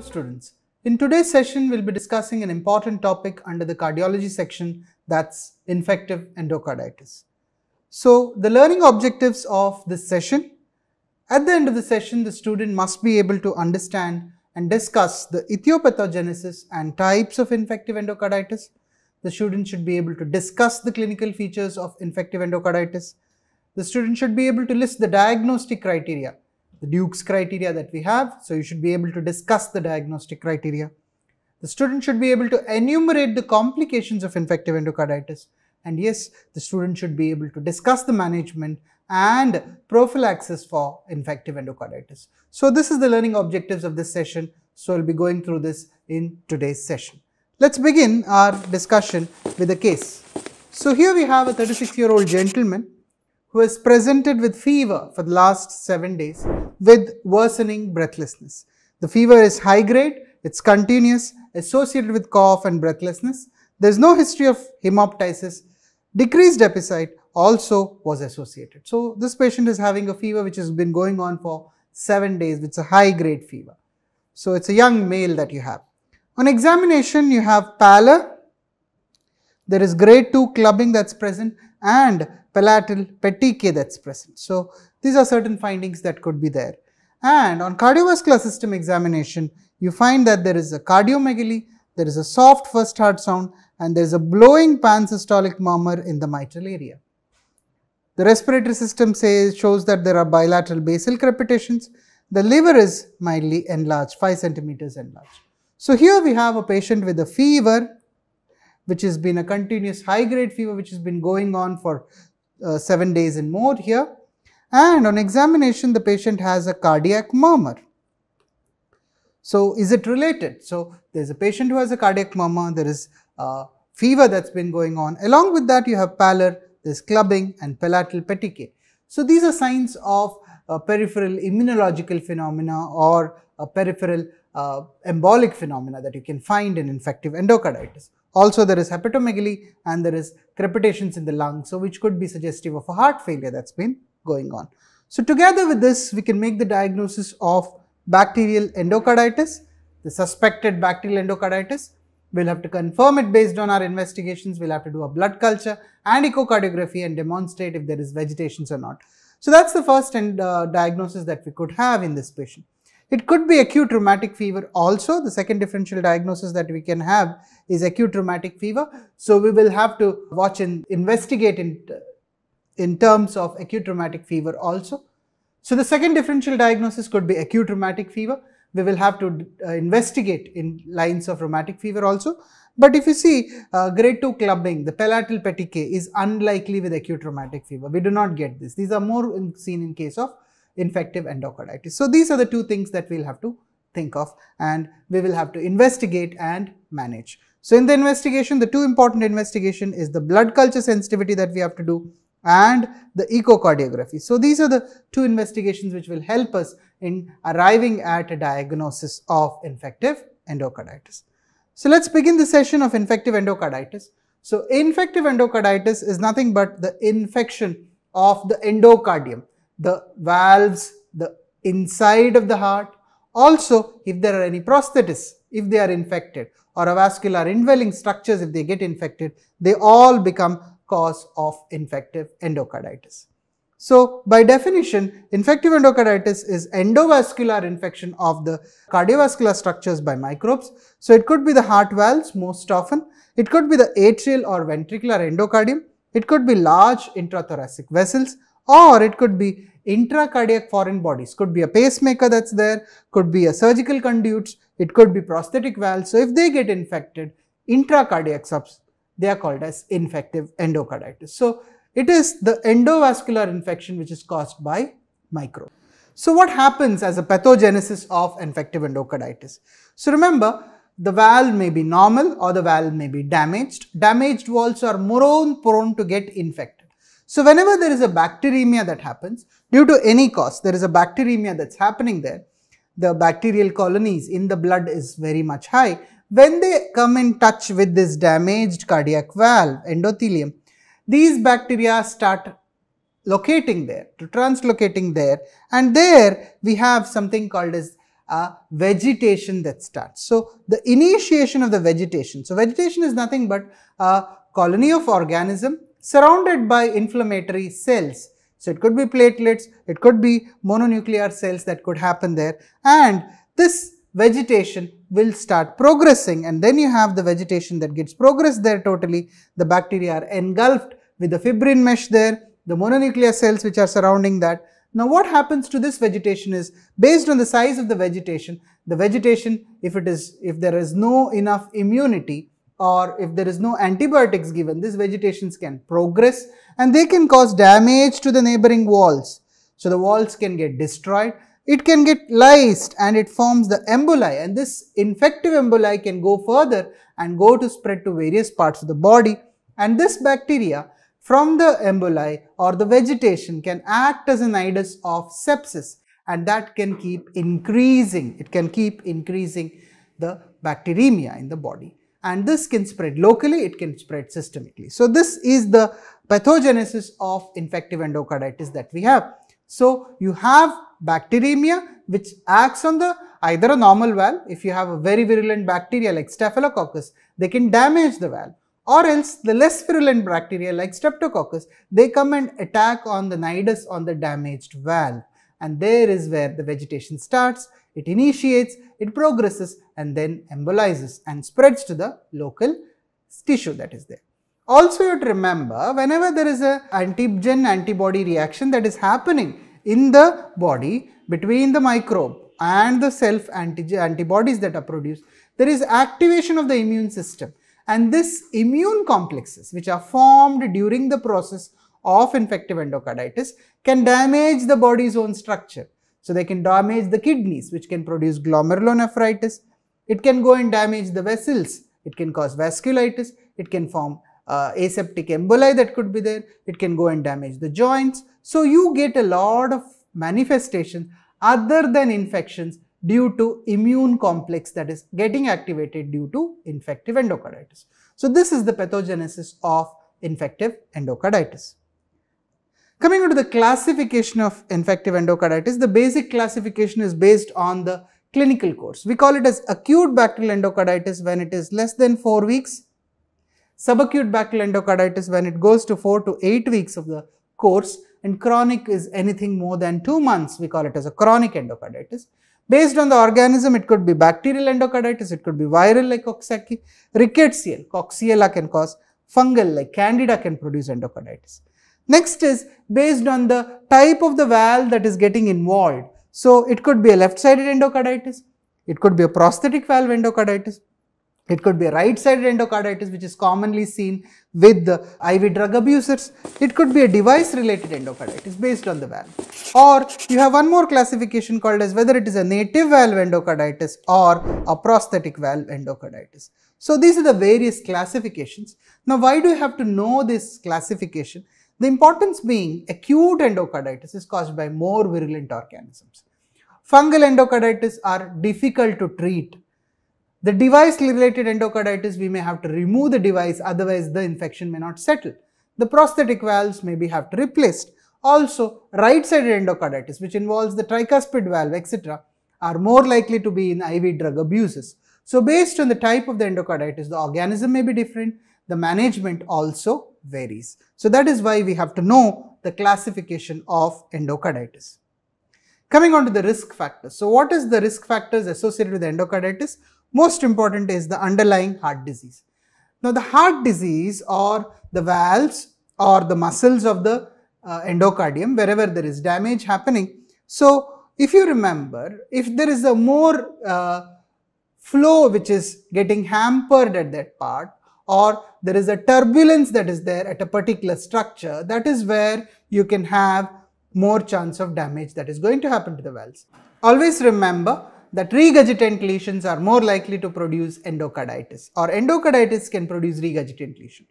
Hello students. In today's session, we'll be discussing an important topic under the cardiology section that's infective endocarditis. So the learning objectives of this session, at the end of the session, the student must be able to understand and discuss the etiopathogenesis and types of infective endocarditis. The student should be able to discuss the clinical features of infective endocarditis. The student should be able to list the diagnostic criteria the Duke's criteria that we have. So you should be able to discuss the diagnostic criteria. The student should be able to enumerate the complications of infective endocarditis. And yes, the student should be able to discuss the management and prophylaxis for infective endocarditis. So this is the learning objectives of this session. So we'll be going through this in today's session. Let's begin our discussion with a case. So here we have a 36 year old gentleman who has presented with fever for the last 7 days with worsening breathlessness. The fever is high grade, it's continuous, associated with cough and breathlessness. There is no history of hemoptysis. Decreased appetite also was associated. So, this patient is having a fever which has been going on for 7 days, it's a high grade fever. So, it's a young male that you have. On examination, you have pallor, there is grade 2 clubbing that's present and palatal petechiae that's present. So, these are certain findings that could be there. And on cardiovascular system examination, you find that there is a cardiomegaly, there is a soft first heart sound and there is a blowing pansystolic murmur in the mitral area. The respiratory system says, shows that there are bilateral basal crepitations. The liver is mildly enlarged, 5 centimeters enlarged. So, here we have a patient with a fever which has been a continuous high grade fever which has been going on for uh, 7 days and more here and on examination the patient has a cardiac murmur. So, is it related? So, there is a patient who has a cardiac murmur, there is a fever that has been going on. Along with that you have pallor, there is clubbing and palatal petechiae. So, these are signs of peripheral immunological phenomena or a peripheral uh, embolic phenomena that you can find in infective endocarditis. Also there is hepatomegaly and there is crepitations in the lung, so which could be suggestive of a heart failure that's been going on. So together with this, we can make the diagnosis of bacterial endocarditis, the suspected bacterial endocarditis. We'll have to confirm it based on our investigations. We'll have to do a blood culture and echocardiography and demonstrate if there is vegetations or not. So that's the first and uh, diagnosis that we could have in this patient. It could be acute rheumatic fever also. The second differential diagnosis that we can have is acute rheumatic fever. So we will have to watch and investigate in, in terms of acute rheumatic fever also. So the second differential diagnosis could be acute rheumatic fever. We will have to uh, investigate in lines of rheumatic fever also. But if you see uh, grade 2 clubbing, the palatal petechiae is unlikely with acute rheumatic fever. We do not get this. These are more in, seen in case of infective endocarditis. So, these are the two things that we will have to think of and we will have to investigate and manage. So, in the investigation, the two important investigation is the blood culture sensitivity that we have to do and the echocardiography. So, these are the two investigations which will help us in arriving at a diagnosis of infective endocarditis. So, let us begin the session of infective endocarditis. So, infective endocarditis is nothing but the infection of the endocardium the valves, the inside of the heart. Also, if there are any prostheses, if they are infected or a vascular indwelling structures, if they get infected, they all become cause of infective endocarditis. So, by definition, infective endocarditis is endovascular infection of the cardiovascular structures by microbes. So, it could be the heart valves most often, it could be the atrial or ventricular endocardium, it could be large intrathoracic vessels or it could be intracardiac foreign bodies could be a pacemaker that's there, could be a surgical conduits, it could be prosthetic valves. So, if they get infected, intracardiac subs, they are called as infective endocarditis. So, it is the endovascular infection which is caused by micro. So, what happens as a pathogenesis of infective endocarditis? So, remember the valve may be normal or the valve may be damaged. Damaged valves are more prone to get infected. So whenever there is a bacteremia that happens, due to any cause, there is a bacteremia that's happening there, the bacterial colonies in the blood is very much high. When they come in touch with this damaged cardiac valve, endothelium, these bacteria start locating there, to translocating there and there we have something called as a vegetation that starts. So, the initiation of the vegetation. So, vegetation is nothing but a colony of organism surrounded by inflammatory cells. So, it could be platelets, it could be mononuclear cells that could happen there and this vegetation will start progressing and then you have the vegetation that gets progressed there totally. The bacteria are engulfed with the fibrin mesh there, the mononuclear cells which are surrounding that. Now what happens to this vegetation is based on the size of the vegetation, the vegetation if it is if there is no enough immunity or if there is no antibiotics given, these vegetations can progress and they can cause damage to the neighboring walls. So the walls can get destroyed it can get lysed and it forms the emboli and this infective emboli can go further and go to spread to various parts of the body and this bacteria from the emboli or the vegetation can act as an nidus of sepsis and that can keep increasing, it can keep increasing the bacteremia in the body and this can spread locally, it can spread systemically. So, this is the pathogenesis of infective endocarditis that we have. So, you have bacteremia which acts on the either a normal valve if you have a very virulent bacteria like staphylococcus they can damage the valve or else the less virulent bacteria like streptococcus they come and attack on the nidus on the damaged valve and there is where the vegetation starts it initiates it progresses and then embolizes and spreads to the local tissue that is there also you have to remember whenever there is a antigen antibody reaction that is happening in the body between the microbe and the self antibodies that are produced, there is activation of the immune system and this immune complexes which are formed during the process of infective endocarditis can damage the body's own structure. So, they can damage the kidneys which can produce glomerulonephritis, it can go and damage the vessels, it can cause vasculitis, it can form uh, aseptic emboli that could be there, it can go and damage the joints. So, you get a lot of manifestations other than infections due to immune complex that is getting activated due to infective endocarditis. So, this is the pathogenesis of infective endocarditis. Coming to the classification of infective endocarditis, the basic classification is based on the clinical course. We call it as acute bacterial endocarditis when it is less than 4 weeks subacute bacterial endocarditis when it goes to 4 to 8 weeks of the course and chronic is anything more than 2 months we call it as a chronic endocarditis. Based on the organism it could be bacterial endocarditis, it could be viral like Coxsackie, rickettsial, Coxiella can cause, fungal like Candida can produce endocarditis. Next is based on the type of the valve that is getting involved. So, it could be a left sided endocarditis, it could be a prosthetic valve endocarditis, it could be a right-sided endocarditis which is commonly seen with the IV drug abusers. It could be a device-related endocarditis based on the valve. Or you have one more classification called as whether it is a native valve endocarditis or a prosthetic valve endocarditis. So these are the various classifications. Now why do you have to know this classification? The importance being acute endocarditis is caused by more virulent organisms. Fungal endocarditis are difficult to treat the device related endocarditis, we may have to remove the device, otherwise the infection may not settle. The prosthetic valves may be have to replaced. Also, right-sided endocarditis, which involves the tricuspid valve, etc., are more likely to be in IV drug abuses. So, based on the type of the endocarditis, the organism may be different, the management also varies. So, that is why we have to know the classification of endocarditis. Coming on to the risk factors. So, what is the risk factors associated with endocarditis? Most important is the underlying heart disease. Now, the heart disease or the valves or the muscles of the uh, endocardium, wherever there is damage happening. So, if you remember, if there is a more uh, flow which is getting hampered at that part or there is a turbulence that is there at a particular structure, that is where you can have more chance of damage that is going to happen to the valves. Always remember that regurgitant lesions are more likely to produce endocarditis or endocarditis can produce regurgitant lesion.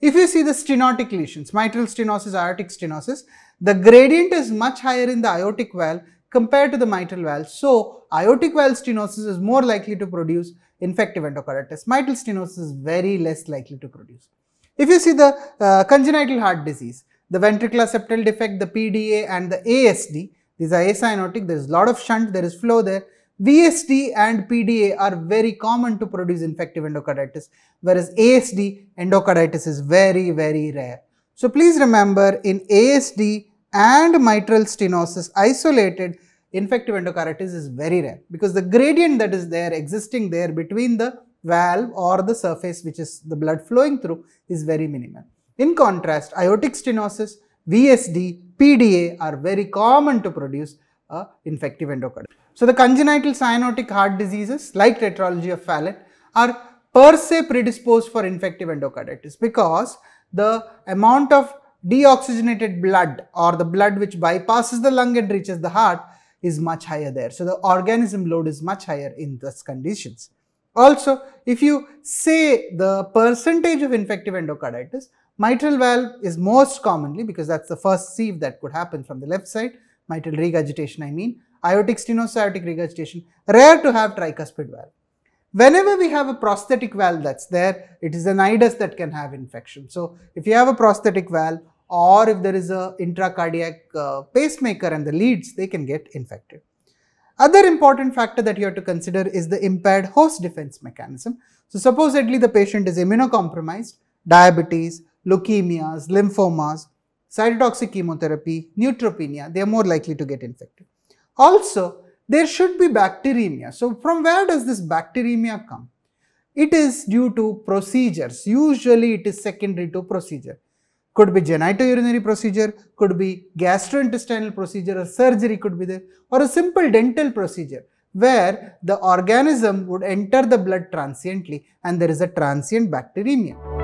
If you see the stenotic lesions, mitral stenosis, aortic stenosis, the gradient is much higher in the aortic valve compared to the mitral valve. So, aortic valve stenosis is more likely to produce infective endocarditis. Mitral stenosis is very less likely to produce. If you see the uh, congenital heart disease, the ventricular septal defect, the PDA and the ASD, these are acyanotic, there is a lot of shunt, there is flow there VSD and PDA are very common to produce infective endocarditis, whereas ASD endocarditis is very, very rare. So please remember in ASD and mitral stenosis, isolated infective endocarditis is very rare because the gradient that is there existing there between the valve or the surface which is the blood flowing through is very minimal. In contrast, aortic stenosis, VSD, PDA are very common to produce uh, infective endocarditis. So, the congenital cyanotic heart diseases like tetralogy of Fallot are per se predisposed for infective endocarditis because the amount of deoxygenated blood or the blood which bypasses the lung and reaches the heart is much higher there. So, the organism load is much higher in those conditions. Also, if you say the percentage of infective endocarditis, mitral valve is most commonly because that's the first sieve that could happen from the left side, mitral regurgitation I mean, aortic stenosis, aortic regurgitation, rare to have tricuspid valve. Whenever we have a prosthetic valve that's there, it is an nidus that can have infection. So, if you have a prosthetic valve or if there is a intracardiac uh, pacemaker and the leads, they can get infected. Other important factor that you have to consider is the impaired host defense mechanism. So, supposedly the patient is immunocompromised, diabetes, leukemias, lymphomas, cytotoxic chemotherapy, neutropenia, they are more likely to get infected. Also, there should be bacteremia. So, from where does this bacteremia come? It is due to procedures. Usually, it is secondary to procedure. Could be genitourinary procedure, could be gastrointestinal procedure or surgery could be there or a simple dental procedure where the organism would enter the blood transiently and there is a transient bacteremia.